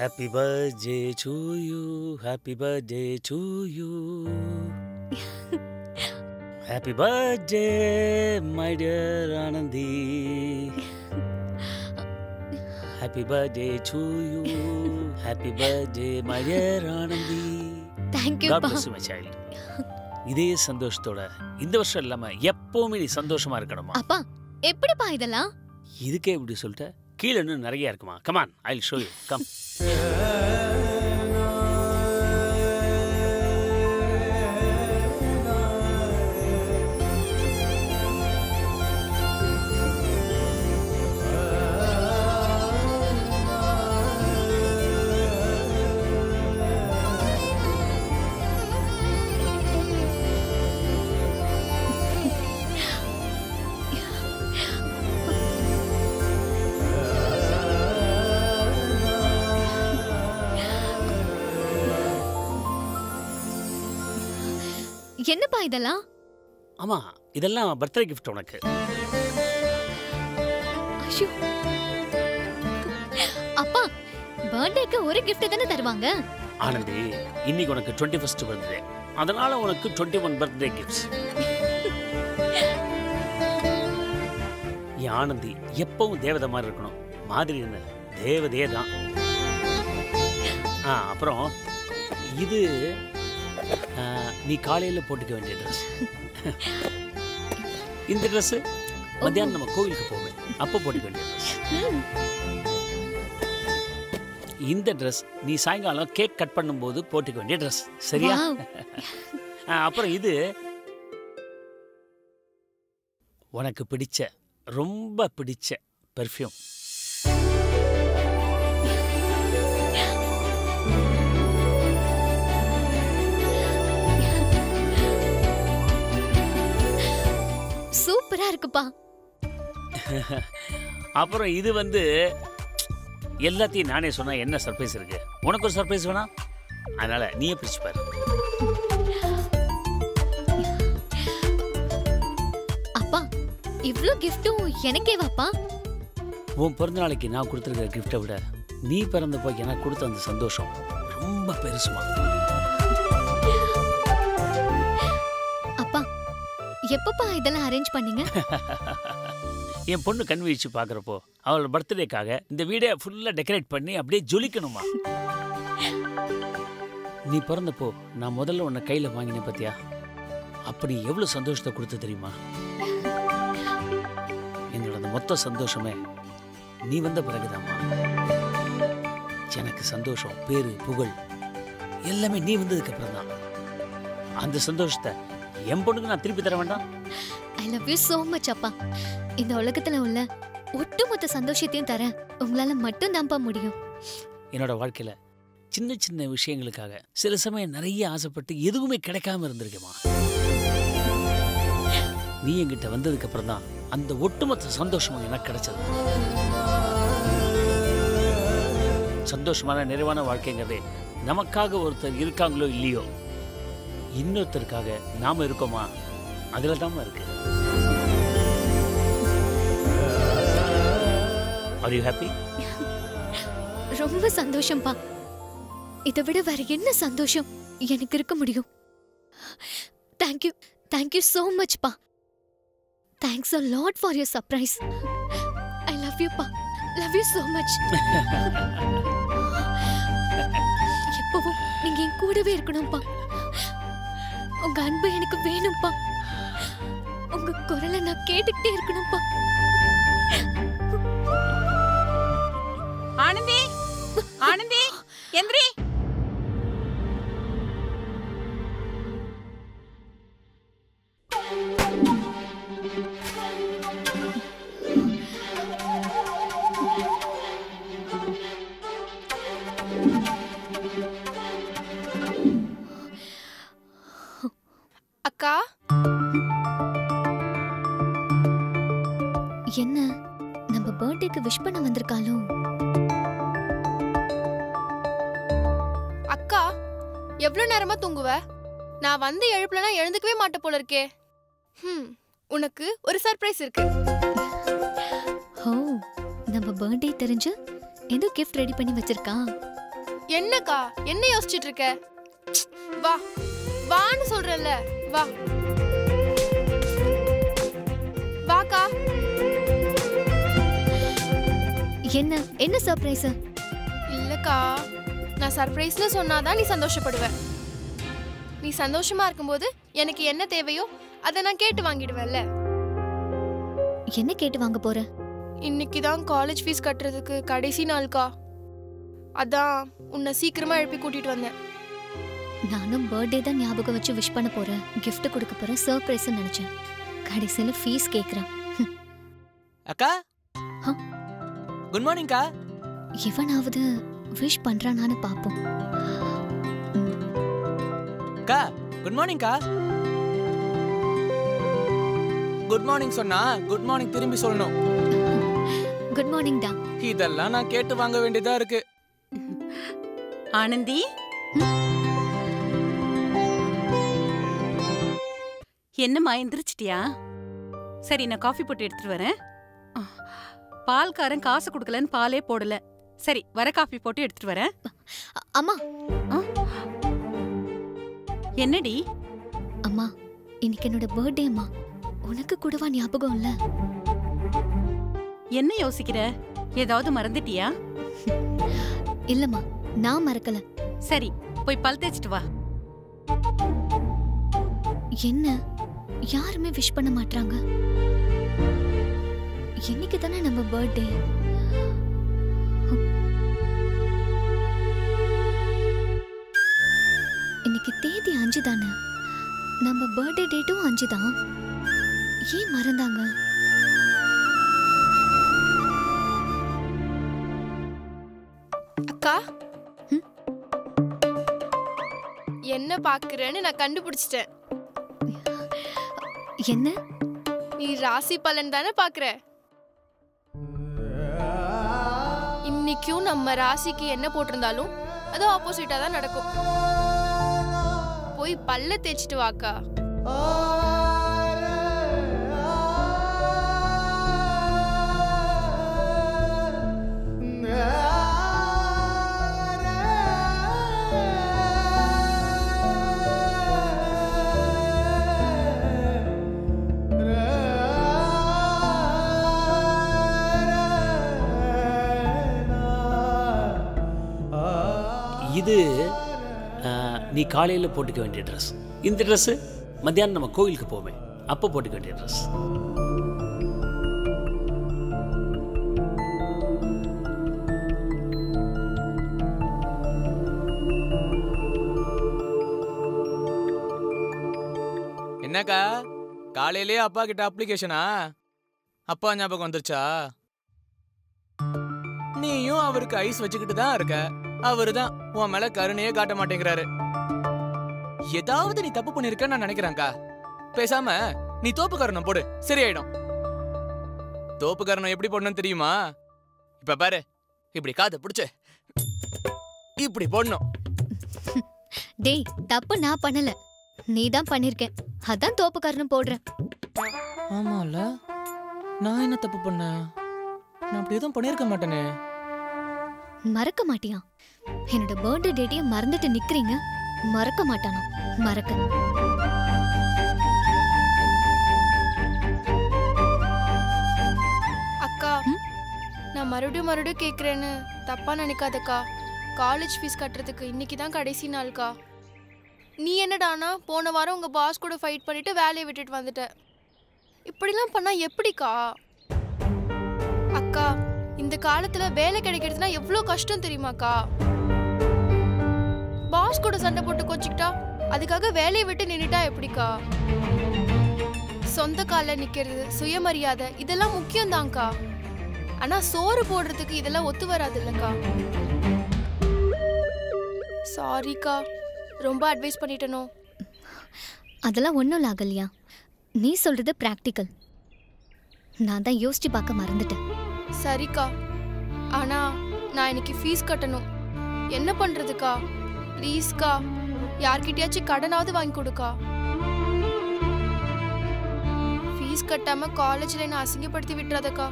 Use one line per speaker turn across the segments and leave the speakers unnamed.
Happy birthday to you happy birthday to you happy birthday my dear Anandi happy birthday to you happy birthday my dear Anandi god
தேங்க்யூப்பா
bless my child இதே சந்தோஷத்தோட இந்த வருஷம் இல்லாம எப்பவுமே நீ சந்தோஷமா இருக்கணுமா?
அப்பா எப்படிப்பா இதெல்லாம்?
இதுக்கே இப்படி சொல்லிட்ட? கீழே இன்னும் நிறைய இருக்குமா? Come on I show you come
என்னப்பா இதெல்லாம்?
ஆமா இதெல்லாம் பர்த்டே கிஃப்ட் உனக்கு.
அப்பா பர்த்டேக்கு ஒரு gift தானே தருவாங்க?
ஆனந்தி இன்னைக்கு உனக்கு டுவெண்ட்டி ஃபர்ஸ்ட் பர்த்டே அதனால உனக்கு டுவெண்ட்டி ஒன் பர்த்டே கிஃப்ட்ஸ் என் ஆனந்தி எப்பவும் தேவதை மாதிரி இருக்கணும். மாதிரி என்ன? தேவதையே தான். ஆ அப்புறம் இது ஆ, நீ காலையில் போட்டுக்க வேண்டிய ட்ரெஸ் இந்த ட்ரெஸ் மத்தியானம் நம்ம கோவிலுக்கு போவேன். அப்போ போட்டுக்க வேண்டிய ட்ரெஸ் இந்த ட்ரெஸ் நீ சாயங்காலம் கேக் கட் பண்ணும்போது போட்டுக்க வேண்டிய ட்ரெஸ் சரியா? அப்புறம் இது உனக்கு பிடிச்ச ரொம்ப பிடிச்ச பெர்ஃப்யூம்
சூப்பரா இருக்குப்பா.
அப்புறம் இது வந்து எல்லாத்தையும் நானே சொன்னா என்ன சர்ப்ரைஸ் இருக்கு? உனக்கு ஒரு சர்ப்ரைஸ் வேணா? அதனால நீயே பிரிச்சு பாரு.
அப்பா இவ்ளோ கிஃப்ட்டும் எனக்கே வாப்பா
உன் பிறந்த நாளைக்கு நான் கொடுத்துருக்க கிஃப்டை விட நீ பிறந்தப்போ எனக்கு கொடுத்த அந்த சந்தோஷம் ரொம்ப பெருசுமா?
எப்பப்பா இதெல்லாம் அரேஞ்ச் பண்ணீங்க?
என் பொண்ணு கண் வீழ்ச்சி பார்க்குறப்போ அவளோட பர்த்டேக்காக இந்த வீடை ஃபுல்லாக டெக்கரேட் பண்ணி அப்படியே ஜொலிக்கணுமா? நீ பிறந்தப்போ நான் முதல்ல உன்னை கையில் வாங்கினேன் பார்த்தியா அப்படி எவ்வளோ சந்தோஷத்தை கொடுத்து தெரியுமா? என்னோட அந்த மொத்த சந்தோஷமே நீ வந்த பிறகுதாம்மா. எனக்கு சந்தோஷம் பேரு புகழ் எல்லாமே நீ வந்ததுக்கு அப்புறம் தான் அந்த சந்தோஷத்தை என் பொண்ணுக்கு நான் திருப்பி தர வேண்டாம்.
I love you so much அப்பா. இந்த உலகத்துல உள்ள ஒட்டுமொத்த சந்தோஷத்தையும் தர உங்களால மட்டும் தான்ப்பா முடியும்.
என்னோட வாழ்க்கையில சின்ன சின்ன விஷயங்களுக்காக சில சமயம் நிறைய ஆசைப்பட்டு எதுவுமே கிடைக்காம இருந்திருக்கேமா நீ என்கிட்ட வந்ததுக்கு அப்புறம் தான் அந்த ஒட்டுமொத்த சந்தோஷமும் எனக்கு கிடைச்சது. சந்தோஷமான நிறைவான வாழ்க்கைங்கிறதே நமக்காக ஒருத்தர் இருக்காங்களோ இல்லையோ இன்னொருத்தருக்காக நாம இருக்கோமா? அதுல தாம்மா இருக்கு. ஆர் யூ ஹாப்பி
ரொம்ப சந்தோஷம்ப்பா. இதை விட வேற என்ன சந்தோஷம் எனக்கு இருக்க முடியும்? Thank you thank you so much பா. Thanks a lot for your surprise I love you பா. லவ் யூ so மச் எப்பவும் நீங்க என் கூடவே இருக்கணும்ப்பா உங்க அன்பு எனக்கு வேணும்ப்பா. உங்க குரலை நான் கேட்டுக்கிட்டே இருக்கணும்ப்பா.
ஆனந்தி ஆனந்தி எந்திரி.
என்ன? நம்ம பர்த்டேக்கு விஷ் பண்ண வந்திருக்காளோ?
அக்கா எவ்வளவு நேரமா தூங்குவ? நான் வந்து எழுப்பலனா எழுந்துக்கவே மாட்ட போல இருக்கே ஹம் உனக்கு ஒரு சர்ப்ரைஸ் இருக்கு.
ஹோ நம்ம பர்த்டே தெரிஞ்சு ஏதோ கிஃப்ட் ரெடி பண்ணி வச்சிருக்கா?
என்னக்கா என்ன யோசிச்சுட்டு இருக்க? வா வான்னு சொல்றேன்ல வா.
என்ன என்ன சர்ப்ரைஸ்
இல்லக்கா நான் சர்ப்ரைஸ்னு சொன்னாதான் நீ சந்தோஷப்படுவ. நீ சந்தோஷமா இருக்கும்போது எனக்கு என்ன தேவையோ அதை நான் கேட்டு வாங்கிடுவேன்ல.
என்ன கேட்டு வாங்க போற?
இன்னைக்கு தான் காலேஜ் ஃபீஸ் கட்டுறதுக்கு கடைசி நாள்க்கா. அதான் உன்னை சீக்கிரமா எழுப்பி கூட்டிட்டு வந்தேன்.
நானும் பர்த்டே தான் ஞாபகம் வச்சு விஷ் பண்ண போறேன். gift கொடுக்க போறேன் சர்ப்ரைஸ் நினைச்சேன். கடைசியில ஃபீஸ் கேக்குறான்.
அக்கா?
ஆ?
குட் மார்னிங்க்கா
இவனாவது விஷ் பண்றானான்னு பாப்போம்.
அக்கா குட் மார்னிங்க்கா குட் மார்னிங் சொன்னா குட் மார்னிங் திரும்பி சொல்லணும்.
குட் மார்னிங் டா.
இதெல்லாம் நான் கேட்டு வாங்க வேண்டியதா இருக்கு.
ஆனந்தி? என்னம்மா எந்திரிச்சிட்டியா? சரி நான் காஃபி போட்டு எடுத்துட்டு வரேன். பால்காரன் காசு கொடுக்கலன்னு பாலே போடல. சரி வர காஃபி போட்டு எடுத்துட்டு வரேன்.
அம்மா.
என்னடி?
அம்மா இன்னைக்கு என்னோட பர்த்டே அம்மா. உனக்கு கூடவா ஞாபகம் இல்ல?
என்ன யோசிக்கிற? ஏதாவது மறந்துட்டியா?
இல்லம்மா நான் மறக்கல.
சரி போய் பல் தேய்ச்சிட்டு வா.
என்ன? யாருமே விஷ் பண்ண மாட்றாங்க? இன்னைக்கு தானே நம்ம பர்த்டே இன்னைக்கு தேதி அஞ்சு தானே நம்ம பர்த்டே டேட்டும் அஞ்சு தான் ஏன் மறந்தாங்க?
அக்கா? என்ன பாக்குறேன்னு நான் கண்டுபிடிச்சிட்டேன்.
என்ன?
நீ ராசி பலன் தானே பாக்குற? இன்னைக்கும் நம்ம ராசிக்கு என்ன போட்டிருந்தாலும் அது ஆப்போசிட்டா தான் நடக்கும். போய் பல்ல தேய்ச்சிட்டு வாக்கா.
வந்து நீ காலையில் போட்டுக்க வேண்டிய ட்ரெஸ் இந்த ட்ரெஸ்ஸு மத்தியானம் நம்ம கோயிலுக்கு போவேன் அப்போ போட்டுக்க வேண்டிய ட்ரெஸ்
என்னக்கா? காலையிலேயே அப்பா கிட்ட அப்ளிகேஷனா அப்பா ஞாபகம் வந்துருச்சா? நீயும் அவருக்கு ஐஸ் வச்சுக்கிட்டு தான் இருக்க. அவரு தான் உன் மேல கருணையே காட்ட மாட்டேங்கிறாரு. ஏதாவது நீ தப்பு பண்ணிருக்கன்னு நான் நினைக்கிறேன்க்கா. பேசாம நீ தோப்பு கரணம் போடு. சரியாயிடும். தோப்பு கரணம் எப்படி போடணும் தெரியுமா? இப்ப பாரு. இப்படி காதை பிடிச்சு. இப்படி போடணும்.
டேய் தப்பு நான் பண்ணல. நீ தான் பண்ணிருக்க அதான் தோப்புக்காரனும் போடுறேன்.
ஆமால நான் என்ன தப்பு பண்ணேன்? நான் அப்படி எதுவும் பண்ணிருக்க மாட்டேனே.
மறக்க மாட்டியா? என்னோட பர்த்டே டேட்டையே மறந்துட்டு நிக்கிறீங்க. மறக்க மாட்டானா? மறக்க.
அக்கா? நான் மறுபடியும் மறுபடியும் கேக்குறேன்னு தப்பா நினைக்காதக்கா. காலேஜ் ஃபீஸ் கட்டுறதுக்கு இன்னைக்கு தான் கடைசி நாள்க்கா. நீ என்னடானா போன வாரம் உங்க பாஸ் கூட ஃபைட் பண்ணிட்டு வேலையை விட்டுட்டு வந்துட்ட. இப்படிலாம் பண்ணா எப்படிக்கா? இந்த காலத்துல வேலை கிடைக்கிறதுனா எவ்வளோ கஷ்டம் தெரியுமாக்கா? பாஸ் கூட சண்டை போட்டு கொச்சிக்கிட்டா அதுக்காக வேலையை விட்டு நின்னுட்டா எப்படிக்கா? சொந்த காலில் நிக்கிறது சுயமரியாதை இதெல்லாம் முக்கியம்தான்க்கா. ஆனா சோறு போடுறதுக்கு இதெல்லாம் ஒத்து வராது இல்லக்கா சாரிக்கா ரொம்ப அட்வைஸ் பண்ணிட்டனோ.
அதெல்லாம் ஒன்றும் இல்லை அகல்யா. நீ சொல்றது ப்ராக்டிக்கல் நான் தான் யோசிச்சு பார்க்க மறந்துட்டேன்.
சரிக்கா. ஆனா நான் இன்னைக்கு ஃபீஸ் கட்டணும். என்ன பண்றதுக்கா? ப்ளீஸ்க்கா யார்கிட்டயாச்சும் கடனாவது வாங்கி கொடுக்கா. ஃபீஸ் கட்டாம காலேஜ்ல என்ன அசிங்கப்படுத்தி விட்டுறாதக்கா?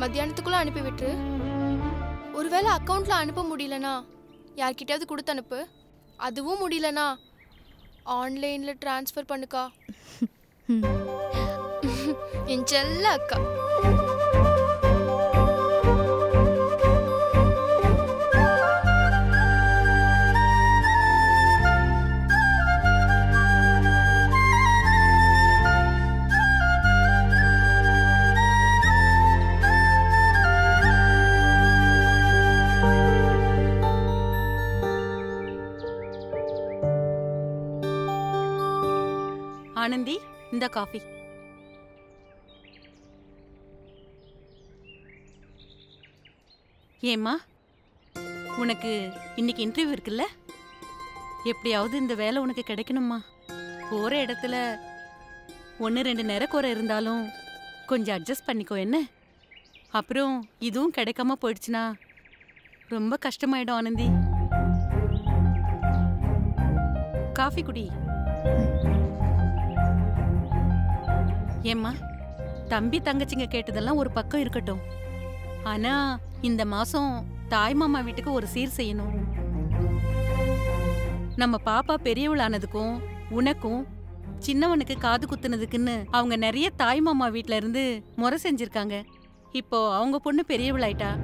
மத்தியானத்துக்குள்ள அனுப்பி விட்டுரு. ஒருவேளை அக்கவுண்ட்ல அனுப்ப முடியலனா யார்கிட்டயாவது கொடுத்து அனுப்பு. அதுவும் முடியலனா ஆன்லைன்ல ட்ரான்ஸ்ஃபர் பண்ணுக்கா. என் செல்ல அக்கா.
இந்த காஃபி. ஏம்மா உனக்கு இன்னைக்கு இன்டர்வியூ இருக்குல்ல? எப்படியாவது இந்த வேலை உனக்கு கிடைக்கணுமா போற இடத்துல ஒன்று ரெண்டு நேரக்குறை இருந்தாலும் கொஞ்சம் அட்ஜஸ்ட் பண்ணிக்கோ என்ன? அப்புறம் இதுவும் கிடைக்காம போயிடுச்சுன்னா ரொம்ப கஷ்டமாயிடும் ஆனந்தி. காஃபி குடி. ஏம்மா தம்பி தங்கச்சிங்க கேட்டதெல்லாம் ஒரு பக்கம் இருக்கட்டும். ஆனா இந்த மாசம் தாய் மாமா வீட்டுக்கு ஒரு சீர் செய்யணும். நம்ம பாப்பா பெரியவளானதுக்கும் உனக்கும் சின்னவனுக்கு காது குத்துனதுக்குன்னு அவங்க நிறைய தாய் மாமா வீட்ல இருந்து முறை செஞ்சிருக்காங்க. இப்போ அவங்க பொண்ணு பெரியவளாயிட்டா.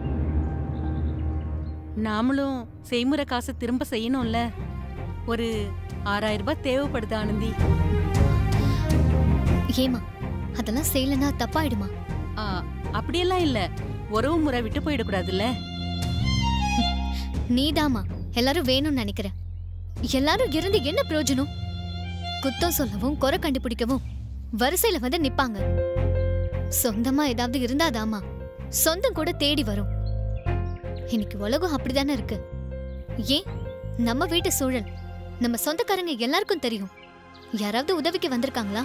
நாமளும் செய்முறை காசு திரும்ப செய்யணும்ல. ஒரு ஆறாயிரம் ரூபாய் தேவைப்படுது ஆனந்தி.
ஏமா அதெல்லாம் செய்யலனா தப்பாயிடுமா?
ஆ, அப்படியெல்லாம் இல்ல. உறவு முறை விட்டு போயிடக்கூடாதுல்ல?
நீதாமா எல்லாரும் வேணும்னு நினைக்கிற எல்லாரும் இருந்து என்ன பிரயோஜனம்? குத்தம் சொல்லவும் குறை கண்டுபிடிக்கவும் வரிசையில வந்து நிப்பாங்க. சொந்தமா ஏதாவது இருந்தாதாமா சொந்தம் கூட தேடி வரும். இன்னைக்கு உலகம் அப்படிதானே இருக்கு. ஏன்? நம்ம வீட்டு சூழல். நம்ம சொந்தக்காரங்க எல்லாருக்கும் தெரியும். யாராவது உதவிக்கு வந்திருக்காங்களா?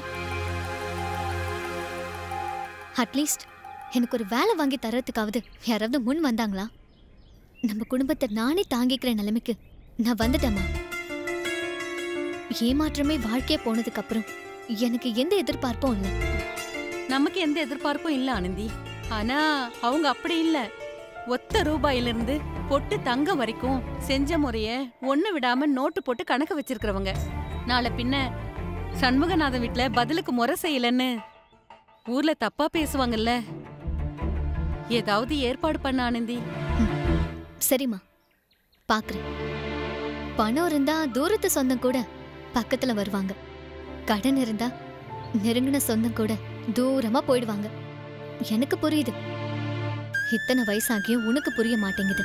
அட்லீஸ்ட் எனக்கு ஒரு வேலை வாங்கி தர்றதுக்காவது யாராவது முன் வந்தாங்களா? நம்ம குடும்பத்தை நானே தாங்கிக்கிற நிலைமைக்கு. நான் வந்துட்டேம்மா. ஏமாற்றமே வாழ்க்கையே போனதுக்கு அப்புறம் எனக்கு எந்த எதிர்பார்ப்பும் இல்லை.
நமக்கு எந்த எதிர்பார்ப்பும் இல்லை ஆனந்தி. ஆனா அவங்க அப்படி இல்லை. ஒத்த ரூபாயிலிருந்து பொட்டு தங்கம் வரைக்கும் செஞ்ச முறைய ஒண்ணு விடாம நோட்டு போட்டு கணக்கு வச்சிருக்கிறவங்க. நாளை பின்ன சண்முகநாதன் வீட்டுல பதிலுக்கு முறை செய்யலன்னு ஊர்ல தப்பா பேசுவாங்கல்ல. ஏதாவது ஏற்பாடு பண்ண ஆனந்தி.
சரிம்மா. பாக்குறேன். பணம் இருந்தா தூரத்து சொந்தம் கூட பக்கத்துல வருவாங்க. கடன் இருந்தா நெருங்கின சொந்தம் கூட தூரமா போயிடுவாங்க. எனக்கு புரியுது. இத்தனை வயசாகியும் உனக்கு புரிய மாட்டேங்குது.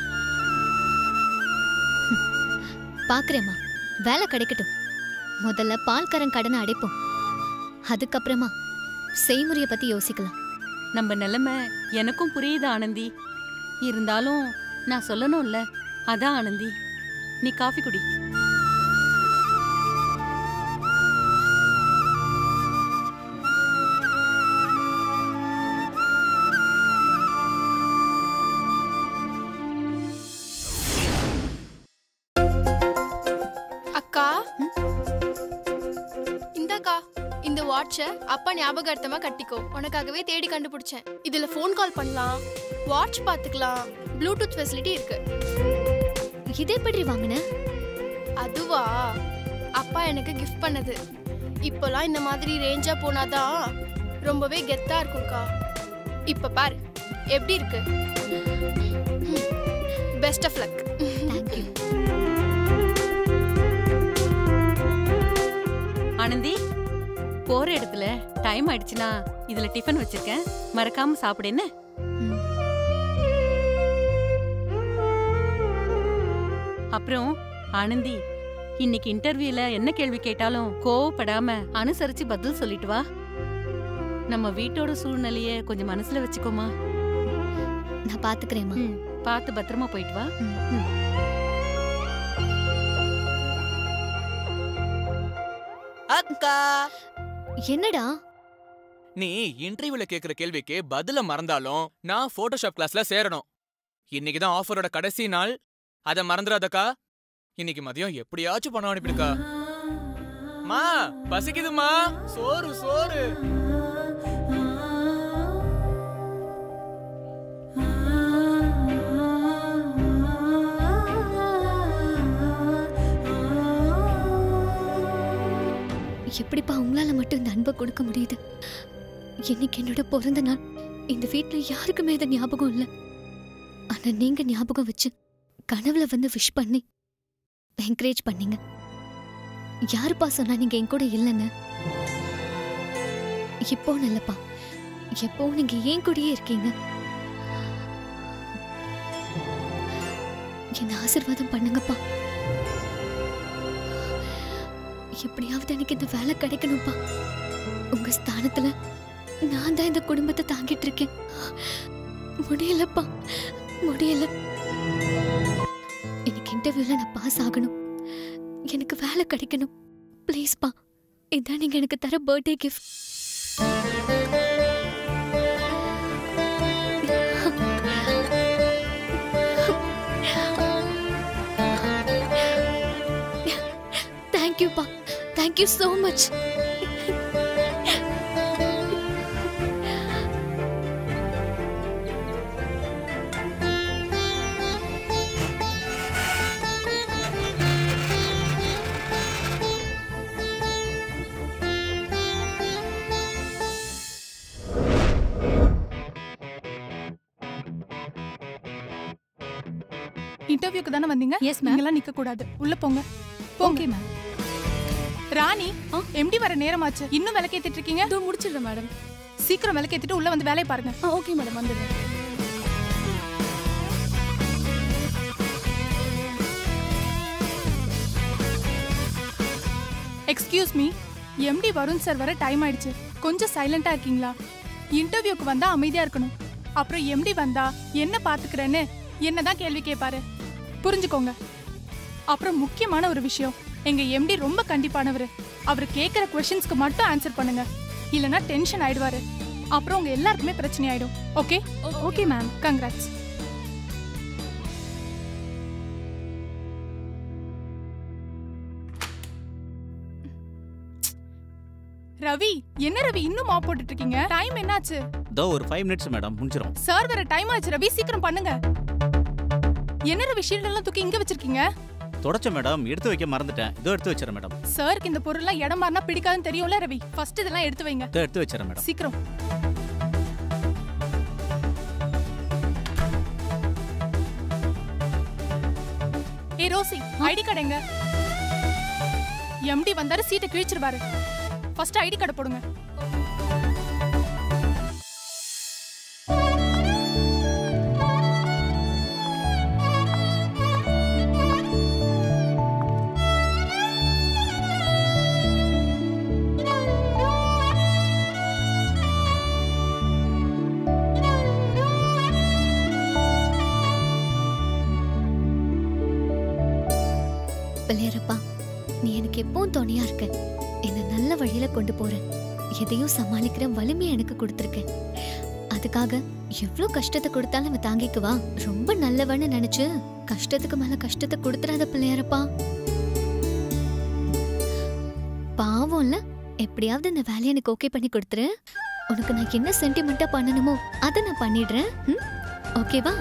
பாக்குறேம்மா. வேலை கிடைக்கட்டும். முதல்ல பால்கரன் கடனை அடைப்போம். அதுக்கப்புறமா செய்முறையை பத்தி யோசிக்கலாம்.
நம்ம நிலைமை எனக்கும் புரியுது ஆனந்தி? இருந்தாலும் நான் சொல்லணும்ல. அதான் ஆனந்தி. நீ காஃபி குடி.
அப்பா ஞாபகார்த்தமா கட்டிக்கோ. உனக்காகவே தேடி கண்டுபிடிச்சேன். இதுல ஃபோன் கால் பண்ணலாம் வாட்ச் பார்த்துக்கலாம் ப்ளூடூத் ஃபெசிலிட்டி இருக்கு.
இதே எப்படி வாங்கின?
அதுவா? அப்பா எனக்கு கிஃப்ட் பண்ணது. இப்போலாம் இந்த மாதிரி ரேஞ்சா போனாதான் ரொம்பவே கெத்தா இருக்கும்க்கா. இப்ப பாரு எப்படி இருக்கு? Best of luck
thank you
Anandi போற இடத்துல டைம் ஆயிடுச்சுன்னா இதுல டிஃபன் வச்சிருக்கேன். மறக்காம சாப்பிடு என்ன?
ம்.
அப்புறம் ஆனந்தி இன்னைக்கு இன்டர்வியூல என்ன கேள்வி கேட்டாலும் கோவப்படாம அனுசரிச்சு பதில் சொல்லிட்டு வா. நம்ம வீட்டோட சூழ்நிலைய கொஞ்சம் மனசுல வச்சுக்கோமா.
நான் பாத்துக்கிறேம்மா.
ம், பார்த்து பத்திரமா போயிட்டு வா.
அக்கா!
என்னடா?
நீ இன்டர்வியூல கேக்குற கேள்விக்கு பதில மறந்தாலும் நான் போட்டோஷாப் கிளாஸ்ல சேரணும். இன்னைக்கு தான் ஆஃபரோட கடைசி நாள். அத மறந்துடாதக்கா இன்னைக்கு மதியம் எப்படியாச்சும் பணம் அனுப்பிடுக்கா. மா பசிக்குதுமா? சோறு சோறு.
எப்படிப்பா உங்களால மட்டும் இந்த அன்பை கொடுக்க முடியுது? இன்னைக்கு என்னோட பிறந்த நாள். இந்த வீட்ல யாருக்குமே இது ஞாபகம் இல்லை. ஆனா நீங்க ஞாபகம் வச்சு கனவுல வந்து விஷ் பண்ணி என்கரேஜ் பண்ணீங்க. யாருப்பா சொன்னா நீங்க என் கூட இல்லைன்னு? இப்போ இல்லப்பா. எப்போ நீங்க ஏன் கூடயே இருக்கீங்க. என்ன ஆசீர்வாதம் பண்ணுங்கப்பா. எப்படியாவது எனக்கு இந்த வேலை கிடைக்கணும்ப்பா. உங்க ஸ்தானத்துல நான் தான் இந்த குடும்பத்தை தாங்கிட்டு இருக்கேன். முடியலப்பா. முடியல. எனக்கு இன்டர்வியூல நான் பாஸ் ஆகணும். எனக்கு வேலை கிடைக்கணும். ப்ளீஸ்ப்பா இதான் நீங்க எனக்கு தர பர்த்டே கிஃப்ட் தேங்க்யூப்பா தேங்க்யூ ஸோ மச்
இன்டர்வியூக்கு தானே வந்தீங்க?
Yes, ma'am.
நீங்களாம் நிக்க கூடாது உள்ள போங்க. போங்க
ஓகே மேம்
ராணி எம்டி வர நேரமாச்சு. இன்னும் விளக்கேத்திட்டு இருக்கீங்க
இதோ முடிச்சிடுறேன் மேடம்.
சீக்கிரம் விளக்கேத்திட்டு உள்ள வந்து வேலையை பாருங்க.
ஓகே மேடம் வந்துடுறேன்.
Excuse me MD Varun sir வர டைம் ஆயிடுச்சு. கொஞ்சம் சைலண்டா இருக்கீங்களா? இன்டர்வியூக்கு வந்தா அமைதியா இருக்கணும். அப்புறம் எம்டி வந்தா என்ன பாத்துக்கிறேன்னு என்னதான் கேள்வி கேட்பாரு புரிஞ்சுக்கோங்க. அப்புறம் முக்கியமான ஒரு விஷயம். எங்க எம்டி ரொம்ப கண்டிப்பானவர். அவர் கேட்குற கொஷின்ஸ்க்கு மட்டும் ஆன்சர் பண்ணுங்க. இல்லனா டென்ஷன் ஆயிடுவாரு. அப்புறம் உங்க எல்லாருக்குமே பிரச்சனை ஆயிடும். Okay
okay ma'am
congrats Ravi என்ன ரவி இன்னும் மாப் போட்டுட்டு இருக்கீங்க டைம் என்னாச்சு?
இதோ ஒரு ஃபைவ் மினிட்ஸ் மேடம் முடிச்சிடும்
சார் வர டைம் ஆச்சு. ரவி சீக்கிரம் பண்ணுங்க. என்ன ரவி ஷீல்ட் எல்லாம் தூக்கி இங்க வச்சிருக்கீங்க?
தொடச்ச மேடம் எடுத்து வைக்க மறந்துட்டேன். இதோ எடுத்து வச்சிடறேன் மேடம்.
சாருக்கு இந்த பொருள்லாம் இடம் மாறினா பிடிக்காதுன்னு தெரியும்ல ரவி? ஃபர்ஸ்ட் இதெல்லாம் எடுத்து வைங்க.
இதோ எடுத்து வச்சிடறேன் மேடம்.
சீக்கிரம். ஏ ரோசி ஐடி கார்டு எங்க? எம்டி வந்தாரு சீட்டை கிழிச்சிருவாரு. ஃபர்ஸ்ட் ஐடி கார்டு போடுங்க.
பிள்ளையரப்பா நீ எனக்கு எப்பவும் துணையா இருக்க. என்னை நல்ல வழியில கொண்டு போற. எதையும் சமாளிக்கிற வலிமை எனக்கு கொடுத்துருக்க. அதுக்காக எவ்வளவு கஷ்டத்தை கொடுத்தாலும் அவன் தாங்கிக்குவா ரொம்ப நல்லவன்னு நினைச்சு கஷ்டத்துக்கு மேல கஷ்டத்தை கொடுத்துறாத பிள்ளையாரப்பா. பாவம்ல எப்படியாவது இந்த வேலையை எனக்கு ஓகே பண்ணி கொடுத்துரு. உனக்கு நான் என்ன சென்டிமெண்ட்டாக பண்ணணுமோ அதை நான் பண்ணிடுறேன். ம்? ஓகேவா